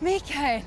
Mikael.